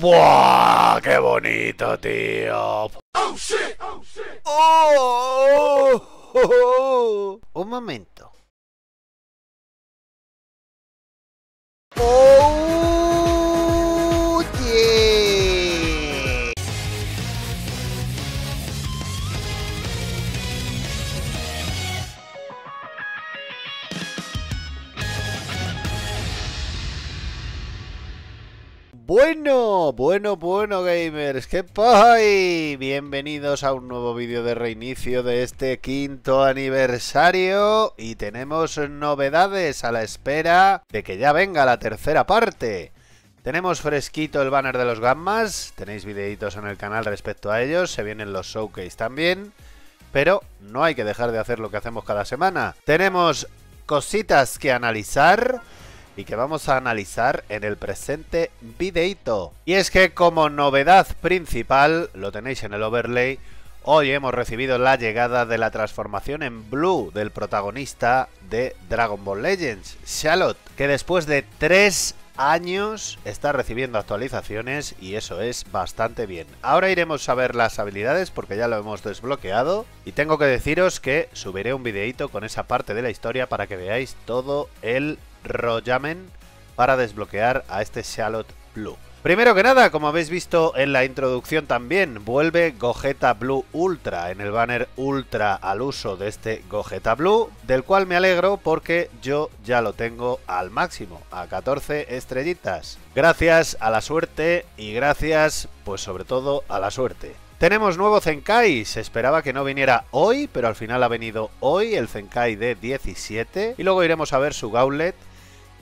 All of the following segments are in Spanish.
¡Buah! ¡Qué bonito, tío! ¡Oh, shit! ¡Oh, oh, Un momento. ¡Oh, yeah! Bueno, bueno, bueno gamers, ¿qué pasa? Bienvenidos a un nuevo vídeo de reinicio de este quinto aniversario y tenemos novedades a la espera de que ya venga la tercera parte. Tenemos fresquito el banner de los gammas, tenéis videitos en el canal respecto a ellos, se vienen los showcase también, pero no hay que dejar de hacer lo que hacemos cada semana. Tenemos cositas que analizar y que vamos a analizar en el presente videito. Y es que como novedad principal, lo tenéis en el overlay, hoy hemos recibido la llegada de la transformación en blue del protagonista de Dragon Ball Legends, Charlotte, que después de tres años está recibiendo actualizaciones y eso es bastante bien. Ahora iremos a ver las habilidades porque ya lo hemos desbloqueado y tengo que deciros que subiré un videito con esa parte de la historia para que veáis todo el Royamen para desbloquear a este Charlotte Blue. Primero que nada, como habéis visto en la introducción también, vuelve Gogeta Blue Ultra en el banner Ultra al uso de este Gogeta Blue, del cual me alegro porque yo ya lo tengo al máximo, a 14 estrellitas. Gracias a la suerte y gracias, pues sobre todo, a la suerte. Tenemos nuevo Zenkai, se esperaba que no viniera hoy, pero al final ha venido hoy el Zenkai de 17 y luego iremos a ver su Gauntlet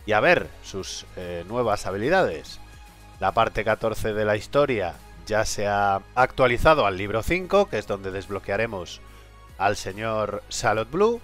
y a ver sus eh, nuevas habilidades. La parte 14 de la historia ya se ha actualizado al libro 5, que es donde desbloquearemos al señor Salot Blue.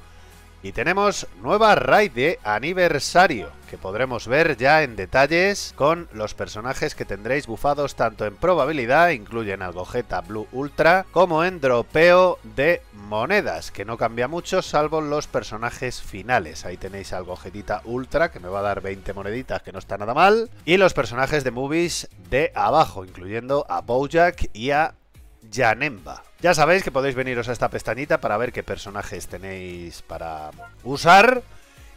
Y tenemos nueva raid de aniversario, que podremos ver ya en detalles con los personajes que tendréis bufados tanto en probabilidad, incluyen al Gogeta Blue Ultra, como en dropeo de monedas, que no cambia mucho salvo los personajes finales. Ahí tenéis al Gogetita Ultra, que me va a dar 20 moneditas, que no está nada mal, y los personajes de movies de abajo, incluyendo a Bojack y a Janemba. Ya sabéis que podéis veniros a esta pestañita para ver qué personajes tenéis para usar.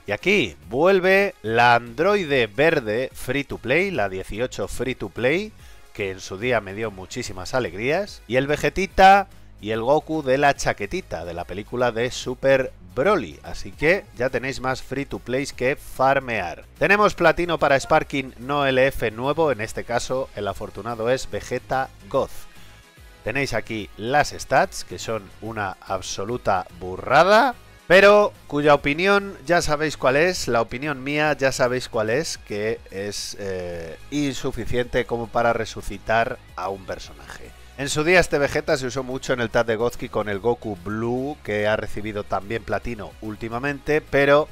Y aquí vuelve la androide verde free to play, la 18 free to play, que en su día me dio muchísimas alegrías. Y el Vegetita y el Goku de la chaquetita, de la película de Super Broly. Así que ya tenéis más free to plays que farmear. Tenemos platino para Sparking no LF nuevo, en este caso el afortunado es Vegeta Goth. Tenéis aquí las stats, que son una absoluta burrada, pero cuya opinión ya sabéis cuál es, la opinión mía ya sabéis cuál es, que es eh, insuficiente como para resucitar a un personaje. En su día este Vegeta se usó mucho en el tag de Gozki con el Goku Blue, que ha recibido también platino últimamente, pero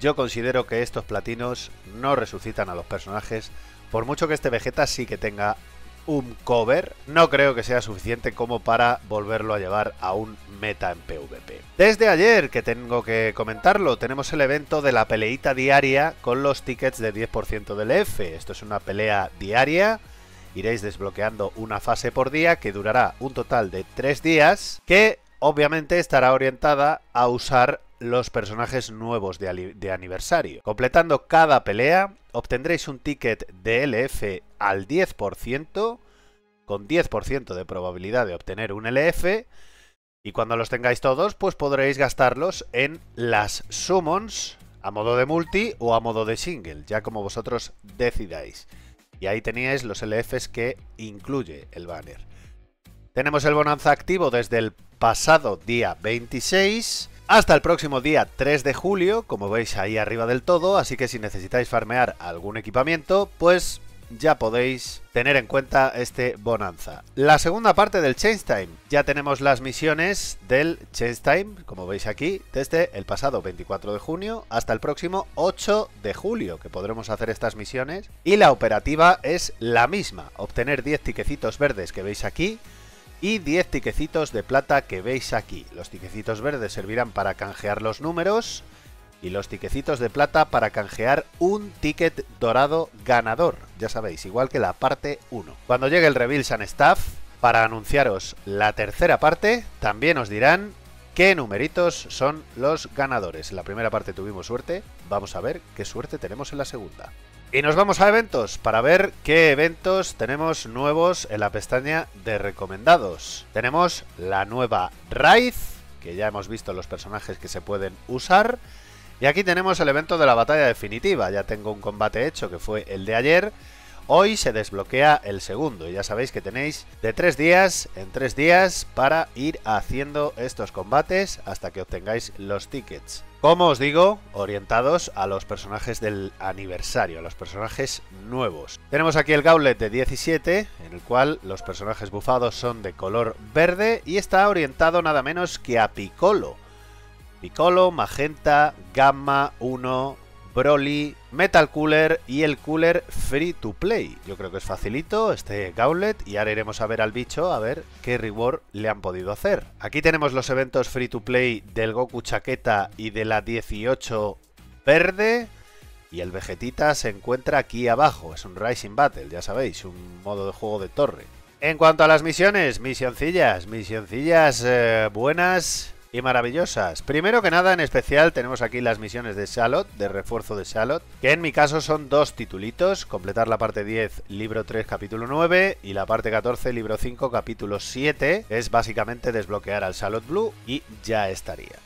yo considero que estos platinos no resucitan a los personajes, por mucho que este Vegeta sí que tenga un cover, no creo que sea suficiente como para volverlo a llevar a un meta en PvP. Desde ayer, que tengo que comentarlo, tenemos el evento de la peleita diaria con los tickets de 10% del F. Esto es una pelea diaria. Iréis desbloqueando una fase por día que durará un total de 3 días, que obviamente estará orientada a usar los personajes nuevos de, aniversario. Completando cada pelea, obtendréis un ticket de LF al 10%, con 10% de probabilidad de obtener un LF, y cuando los tengáis todos, pues podréis gastarlos en las summons a modo de multi o a modo de single, ya como vosotros decidáis. Y ahí teníais los LFs que incluye el banner. Tenemos el bonanza activo desde el pasado día 26 hasta el próximo día 3 de julio, como veis ahí arriba del todo, así que si necesitáis farmear algún equipamiento, pues ya podéis tener en cuenta este bonanza. La segunda parte del Change Time. Ya tenemos las misiones del Change Time, como veis aquí, desde el pasado 24 de junio hasta el próximo 8 de julio, que podremos hacer estas misiones. Y la operativa es la misma, obtener 10 tiquecitos verdes que veis aquí, y 10 tiquecitos de plata que veis aquí. Los tiquecitos verdes servirán para canjear los números y los tiquecitos de plata para canjear un ticket dorado ganador. ya sabéis, igual que la parte 1. Cuando llegue el Reveal Sun Staff, para anunciaros la tercera parte, también os dirán qué numeritos son los ganadores. En la primera parte tuvimos suerte, vamos a ver qué suerte tenemos en la segunda. Y nos vamos a eventos para ver qué eventos tenemos nuevos en la pestaña de recomendados. Tenemos la nueva Raid, que ya hemos visto los personajes que se pueden usar. Y aquí tenemos el evento de la batalla definitiva. Ya tengo un combate hecho que fue el de ayer. Hoy se desbloquea el segundo y ya sabéis que tenéis de tres días en tres días para ir haciendo estos combates hasta que obtengáis los tickets. Como os digo, orientados a los personajes del aniversario, a los personajes nuevos. Tenemos aquí el Gauntlet de 17, en el cual los personajes bufados son de color verde y está orientado nada menos que a Piccolo. Piccolo, Magenta, Gamma 1, Broly, Metal Cooler y el Cooler Free to Play. Yo creo que es facilito este Gauntlet y ahora iremos a ver al bicho a ver qué reward le han podido hacer. Aquí tenemos los eventos Free to Play del Goku Chaqueta y de la 18 verde. Y el Vegetita se encuentra aquí abajo, es un Rising Battle, ya sabéis, un modo de juego de torre. En cuanto a las misiones, misioncillas, misioncillas eh, buenas y maravillosas. Primero que nada, en especial, tenemos aquí las misiones de Shalot, de refuerzo de Shalot, que en mi caso son dos titulitos, completar la parte 10, libro 3, capítulo 9, y la parte 14, libro 5, capítulo 7, es básicamente desbloquear al Shalot Blue y ya estaría.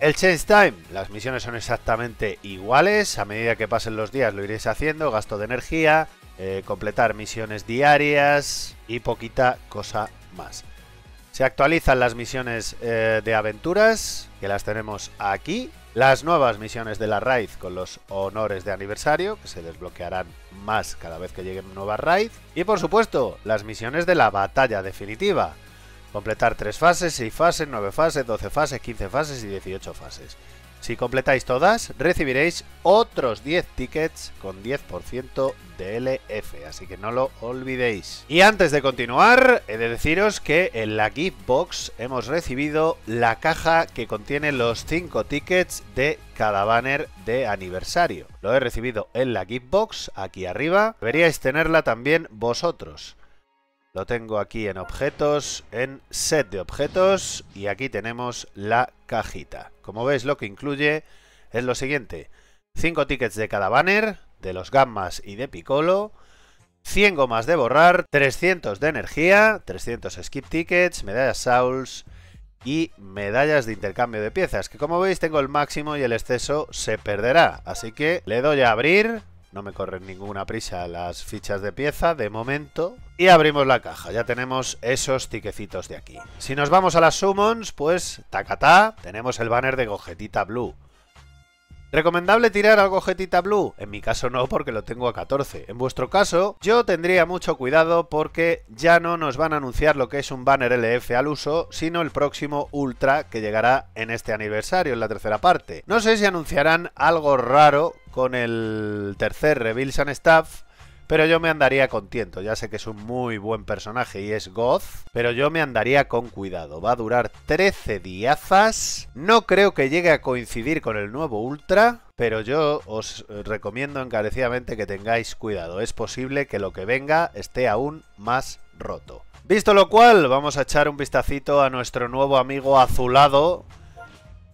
El Change Time, las misiones son exactamente iguales, a medida que pasen los días lo iréis haciendo, gasto de energía, eh, completar misiones diarias y poquita cosa más. Se actualizan las misiones eh, de aventuras, que las tenemos aquí. Las nuevas misiones de la raid con los honores de aniversario, que se desbloquearán más cada vez que lleguen nuevas raid. Y por supuesto, las misiones de la batalla definitiva. Completar 3 fases, 6 fases, 9 fases, 12 fases, 15 fases y 18 fases. Si completáis todas, recibiréis otros 10 tickets con 10% de LF, así que no lo olvidéis. Y antes de continuar, he de deciros que en la gift box hemos recibido la caja que contiene los 5 tickets de cada banner de aniversario. Lo he recibido en la gift box, aquí arriba. Deberíais tenerla también vosotros. Lo tengo aquí en objetos, en set de objetos y aquí tenemos la cajita. Como veis lo que incluye es lo siguiente. 5 tickets de cada banner, de los gammas y de Piccolo. 100 gomas de borrar, 300 de energía, 300 skip tickets, medallas Souls y medallas de intercambio de piezas. Que como veis tengo el máximo y el exceso se perderá. Así que le doy a abrir no me corren ninguna prisa las fichas de pieza de momento. Y abrimos la caja, ya tenemos esos tiquecitos de aquí. Si nos vamos a las summons, pues tacatá, tenemos el banner de Gojetita Blue. ¿Recomendable tirar al Gojetita Blue? En mi caso no, porque lo tengo a 14. En vuestro caso, yo tendría mucho cuidado porque ya no nos van a anunciar lo que es un banner LF al uso, sino el próximo Ultra que llegará en este aniversario, en la tercera parte. No sé si anunciarán algo raro con el tercer Reveal Sun Staff, pero yo me andaría contento. Ya sé que es un muy buen personaje y es Goth, pero yo me andaría con cuidado. Va a durar 13 diazas. No creo que llegue a coincidir con el nuevo Ultra, pero yo os recomiendo encarecidamente que tengáis cuidado. Es posible que lo que venga esté aún más roto. Visto lo cual, vamos a echar un vistacito a nuestro nuevo amigo azulado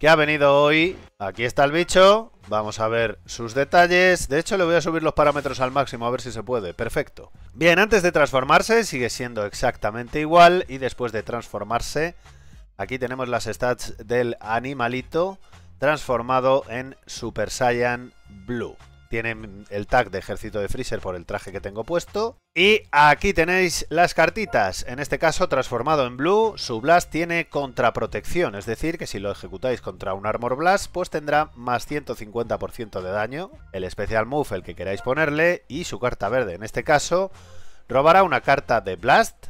que ha venido hoy. Aquí está el bicho. Vamos a ver sus detalles. De hecho, le voy a subir los parámetros al máximo a ver si se puede. Perfecto. Bien, antes de transformarse sigue siendo exactamente igual. Y después de transformarse, aquí tenemos las stats del animalito transformado en Super Saiyan Blue. Tienen el tag de ejército de Freezer por el traje que tengo puesto. Y aquí tenéis las cartitas. En este caso, transformado en Blue, su Blast tiene contraprotección. Es decir, que si lo ejecutáis contra un Armor Blast, pues tendrá más 150% de daño. El Special Move, el que queráis ponerle. Y su carta verde, en este caso, robará una carta de Blast.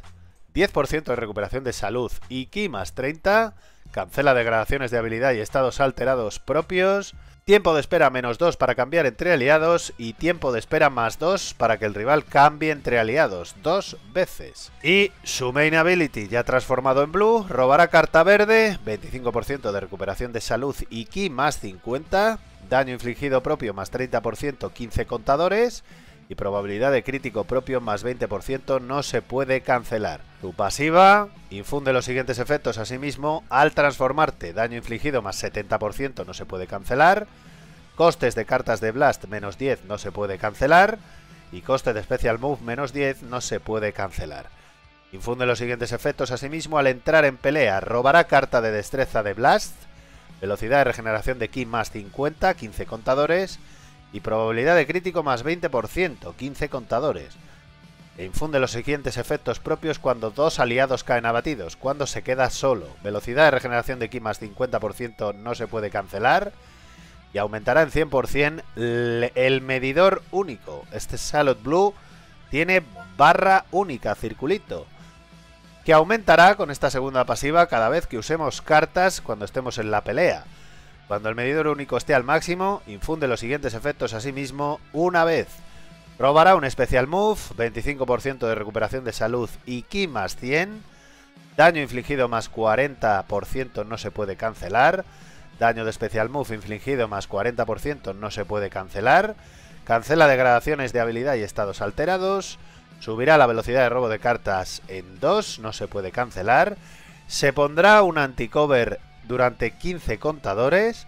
10% de recuperación de salud y Ki más 30. Cancela degradaciones de habilidad y estados alterados propios. Tiempo de espera menos 2 para cambiar entre aliados y tiempo de espera más 2 para que el rival cambie entre aliados dos veces. Y su main ability ya transformado en blue, robará carta verde, 25% de recuperación de salud y ki más 50, daño infligido propio más 30%, 15 contadores y probabilidad de crítico propio más 20% no se puede cancelar. Tu pasiva infunde los siguientes efectos a sí mismo al transformarte. Daño infligido más 70% no se puede cancelar. Costes de cartas de Blast menos 10 no se puede cancelar. Y coste de Special Move menos 10 no se puede cancelar. Infunde los siguientes efectos a sí mismo al entrar en pelea. Robará carta de destreza de Blast. Velocidad de regeneración de Ki más 50, 15 contadores y probabilidad de crítico más 20%, 15 contadores. E infunde los siguientes efectos propios cuando dos aliados caen abatidos, cuando se queda solo. Velocidad de regeneración de ki más 50% no se puede cancelar. Y aumentará en 100% el medidor único. Este Salot Blue tiene barra única, circulito. Que aumentará con esta segunda pasiva cada vez que usemos cartas cuando estemos en la pelea. Cuando el medidor único esté al máximo, infunde los siguientes efectos a sí mismo una vez. Robará un Special Move, 25% de recuperación de salud y Ki más 100. Daño infligido más 40% no se puede cancelar. Daño de Special Move infligido más 40% no se puede cancelar. Cancela degradaciones de habilidad y estados alterados. Subirá la velocidad de robo de cartas en 2, no se puede cancelar. Se pondrá un anticover durante 15 contadores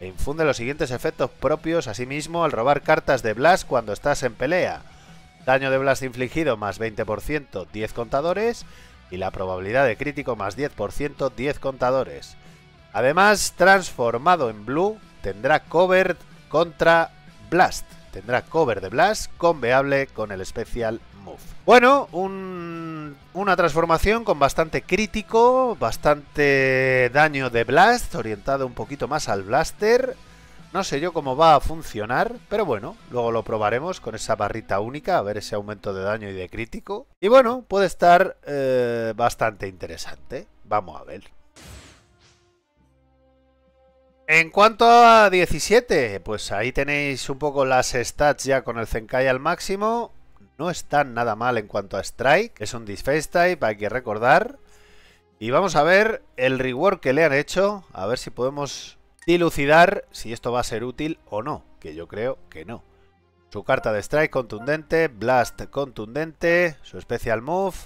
e infunde los siguientes efectos propios asimismo al robar cartas de Blast cuando estás en pelea. Daño de Blast infligido más 20%, 10 contadores y la probabilidad de crítico más 10%, 10 contadores. Además, transformado en Blue, tendrá cover contra Blast. Tendrá cover de Blast conveable con el Special Bueno, una transformación con bastante crítico, bastante daño de Blast, orientado un poquito más al Blaster. No sé yo cómo va a funcionar, pero bueno, luego lo probaremos con esa barrita única, a ver ese aumento de daño y de crítico. Y bueno, puede estar eh, bastante interesante. Vamos a ver. En cuanto a 17, pues ahí tenéis un poco las stats ya con el Zenkai al máximo. No están nada mal en cuanto a Strike. Es un Disface Type, hay que recordar. Y vamos a ver el reward que le han hecho. A ver si podemos dilucidar si esto va a ser útil o no. Que yo creo que no. Su carta de Strike contundente, Blast contundente, su Special Move,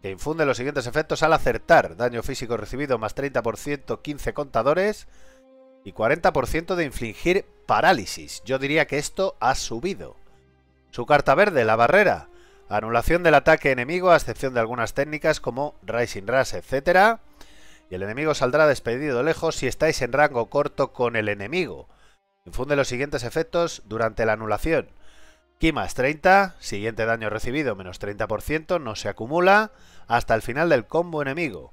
que infunde los siguientes efectos al acertar. Daño físico recibido más 30%, 15 contadores y 40% de infligir parálisis. Yo diría que esto ha subido. Su carta verde, la barrera. Anulación del ataque enemigo a excepción de algunas técnicas como Rising Rush, etc. Y el enemigo saldrá despedido lejos si estáis en rango corto con el enemigo. Infunde los siguientes efectos durante la anulación. Ki más 30, siguiente daño recibido menos 30%, no se acumula hasta el final del combo enemigo.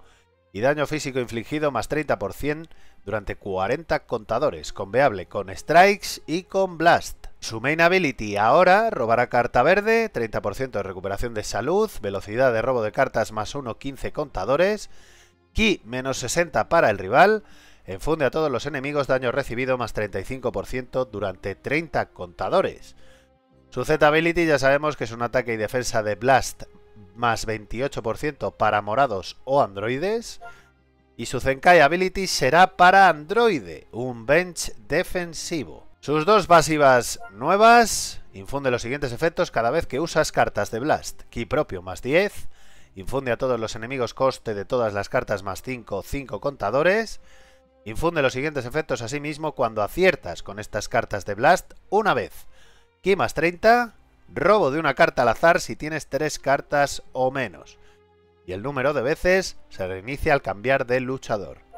Y daño físico infligido más 30% durante 40 contadores, conveable con Strikes y con Blast. Su main ability ahora robará carta verde, 30% de recuperación de salud, velocidad de robo de cartas más 1, 15 contadores, Ki menos 60 para el rival, enfunde a todos los enemigos daño recibido más 35% durante 30 contadores. Su Z ability ya sabemos que es un ataque y defensa de Blast más 28% para morados o androides. Y su Zenkai Ability será para androide, un bench defensivo. Sus dos pasivas nuevas infunde los siguientes efectos cada vez que usas cartas de Blast. Ki propio más 10, infunde a todos los enemigos coste de todas las cartas más 5, 5 contadores. Infunde los siguientes efectos a sí mismo cuando aciertas con estas cartas de Blast una vez. Ki más 30, robo de una carta al azar si tienes 3 cartas o menos. Y el número de veces se reinicia al cambiar de luchador.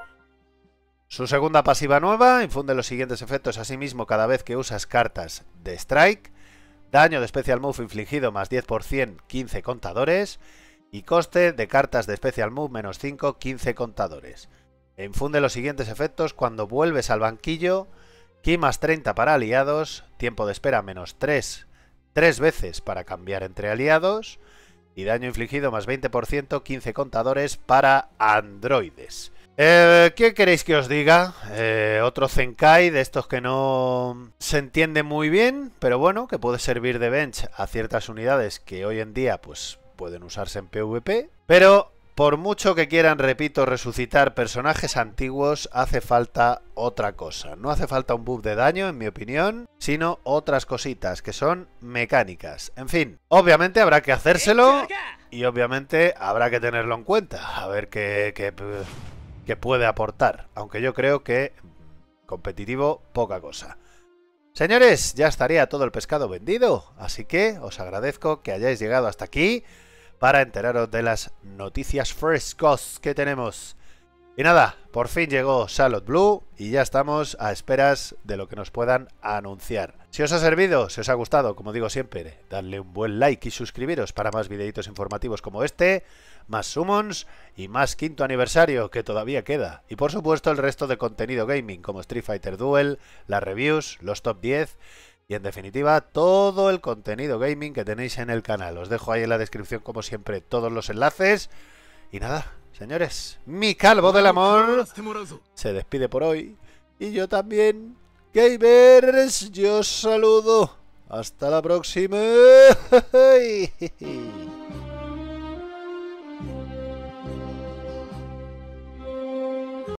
Su segunda pasiva nueva infunde los siguientes efectos a sí mismo cada vez que usas cartas de Strike, daño de Special Move infligido más 10%, 15 contadores, y coste de cartas de Special Move menos 5, 15 contadores. E infunde los siguientes efectos cuando vuelves al banquillo, Ki más 30 para aliados, tiempo de espera menos 3, 3 veces para cambiar entre aliados, y daño infligido más 20%, 15 contadores para androides. Eh, ¿Qué queréis que os diga? Eh, otro Zenkai de estos que no se entiende muy bien, pero bueno, que puede servir de bench a ciertas unidades que hoy en día pues pueden usarse en PvP. Pero por mucho que quieran, repito, resucitar personajes antiguos, hace falta otra cosa. No hace falta un buff de daño, en mi opinión, sino otras cositas que son mecánicas. En fin, obviamente habrá que hacérselo y obviamente habrá que tenerlo en cuenta. A ver qué, qué, qué puede aportar. Aunque yo creo que competitivo, poca cosa. Señores, ya estaría todo el pescado vendido, así que os agradezco que hayáis llegado hasta aquí para enteraros de las noticias frescos que tenemos. Y nada, por fin llegó Salot Blue y ya estamos a esperas de lo que nos puedan anunciar. Si os ha servido, si os ha gustado, como digo siempre, dadle un buen like y suscribiros para más videitos informativos como este, más summons y más quinto aniversario que todavía queda. Y por supuesto el resto de contenido gaming como Street Fighter Duel, las reviews, los top 10 y en definitiva todo el contenido gaming que tenéis en el canal. Os dejo ahí en la descripción como siempre todos los enlaces. Y nada, señores, mi calvo del amor se despide por hoy. Y yo también. Gamers, yo os saludo. Hasta la próxima.